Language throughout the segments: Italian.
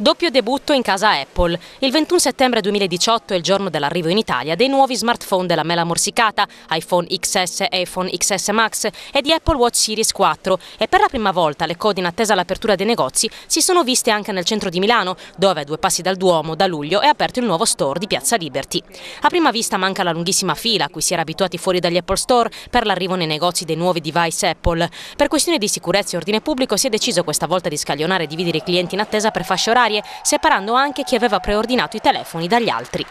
Doppio debutto in casa Apple. Il 21 settembre 2018 è il giorno dell'arrivo in Italia dei nuovi smartphone della mela morsicata, iPhone XS iPhone XS Max e di Apple Watch Series 4 e per la prima volta le code in attesa all'apertura dei negozi si sono viste anche nel centro di Milano, dove a due passi dal Duomo da luglio è aperto il nuovo store di Piazza Liberty. A prima vista manca la lunghissima fila a cui si era abituati fuori dagli Apple Store per l'arrivo nei negozi dei nuovi device Apple. Per questioni di sicurezza e ordine pubblico si è deciso questa volta di scaglionare e dividere i clienti in attesa per fasce orarie orarie, separando anche chi aveva preordinato i telefoni dagli altri.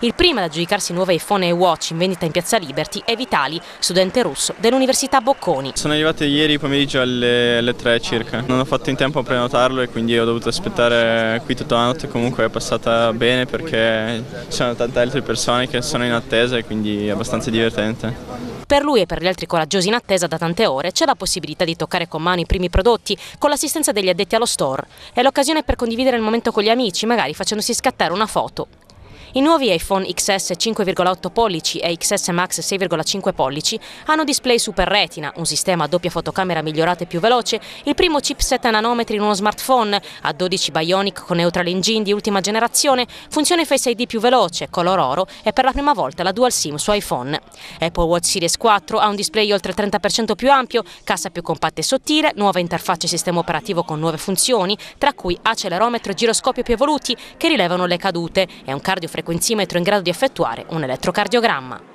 Il primo ad aggiudicarsi nuovi iPhone e Watch in vendita in Piazza Liberty è Vitali, studente russo dell'Università Bocconi. Sono arrivate ieri pomeriggio alle, alle 3 circa, non ho fatto in tempo a prenotarlo e quindi ho dovuto aspettare qui tutta la notte, comunque è passata bene perché ci sono tante altre persone che sono in attesa e quindi è abbastanza divertente. Per lui e per gli altri coraggiosi in attesa da tante ore c'è la possibilità di toccare con mano i primi prodotti con l'assistenza degli addetti allo store. È l'occasione per condividere il momento con gli amici, magari facendosi scattare una foto. I nuovi iPhone XS 5,8 pollici e XS Max 6,5 pollici hanno display Super Retina, un sistema a doppia fotocamera migliorato e più veloce, il primo chipset nanometri in uno smartphone, a 12 Bionic con Neutral Engine di ultima generazione, funzione Face ID più veloce, color oro e per la prima volta la Dual SIM su iPhone. Apple Watch Series 4 ha un display oltre il 30% più ampio, cassa più compatta e sottile, nuova interfaccia e sistema operativo con nuove funzioni, tra cui accelerometro e giroscopio più evoluti che rilevano le cadute e un cardiofrequenzimetro in grado di effettuare un elettrocardiogramma.